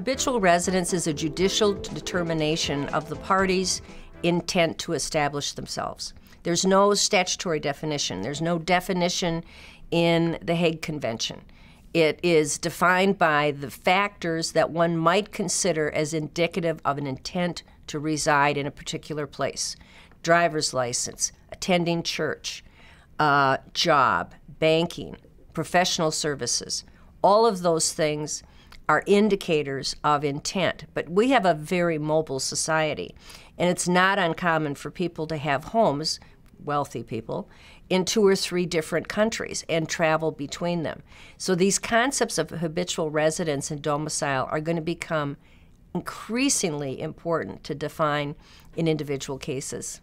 Habitual residence is a judicial determination of the parties' intent to establish themselves. There's no statutory definition, there's no definition in the Hague Convention. It is defined by the factors that one might consider as indicative of an intent to reside in a particular place driver's license, attending church, uh, job, banking, professional services. All of those things are indicators of intent. But we have a very mobile society, and it's not uncommon for people to have homes, wealthy people, in two or three different countries and travel between them. So these concepts of habitual residence and domicile are going to become increasingly important to define in individual cases.